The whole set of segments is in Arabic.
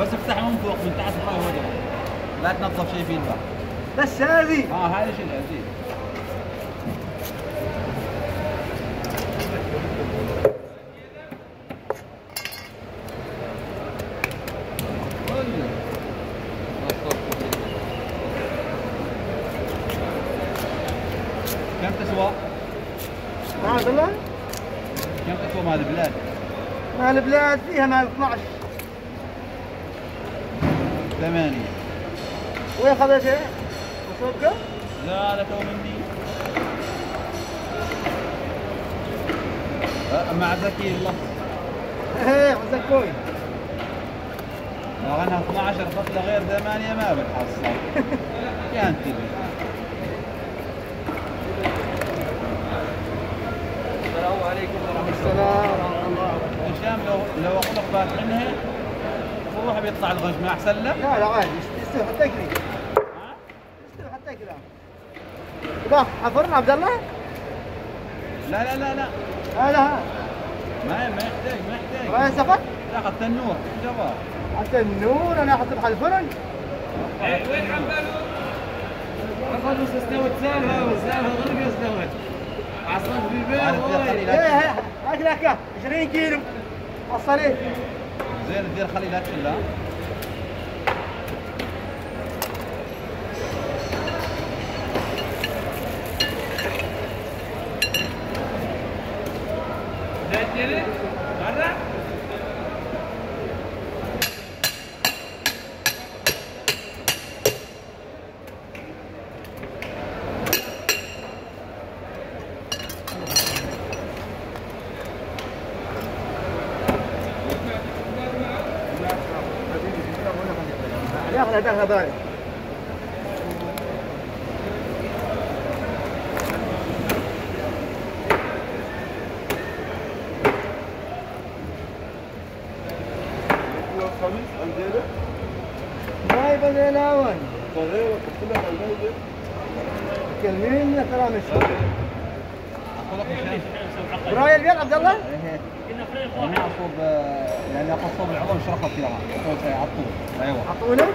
بس افتح من فوق من تحت هاي وجهك لا تنظف شيء فيه البحر بس هذه. آه هذا شيء زين كم تسوى؟ ما عبد الله كم تسوى مال البلاد؟ مال البلاد فيها مال 12 ثمانية وين خذيتها؟ وصوبك؟ لا لا تو مني. مع زكي الله. إيه عزك كوين لو أنا 12 فصلة غير ثمانية ما بتحصل. كان تبي السلام عليكم ورحمة السلام ورحمة الله. هشام لو لو اخلق فاتحينها روح بيطلع الغش ما أحسن له؟ لا لا عادي. يستوي حتى يكري ها؟ يستوي حتى يكري لا حفرن عبد الله؟ لا لا لا لا. هذا ها ما ما يحتاج. ما يحتاج وين سفر؟ تاخذ تنور جواب. حتى النور أنا أحط على الفرن. وين حنبلو؟ خلص استوت سالها وسالها غرق استوت عصرت في البيت إيه لا هاك لك 20 كيلو. حصلين زين الدير خلي تشيلها زين كذا؟ ياخذ هذاك هذاك الخميس عندنا ما يبغى الأول. صغيرة كلها عندنا كلمين ترى مش براي البيت عبد الله. إيه هنا اصوب يعني اخذ صوب العظم شرخت فيها على طول أيوه عطونا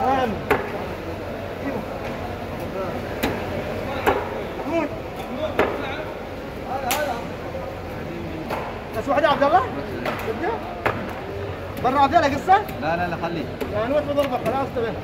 نعم. محمود بس واحدة عبد الله؟ تبدأ؟ برا عبد الله قصة؟ لا لا لا خليه. يعني وقت بضربك خلاص تمام.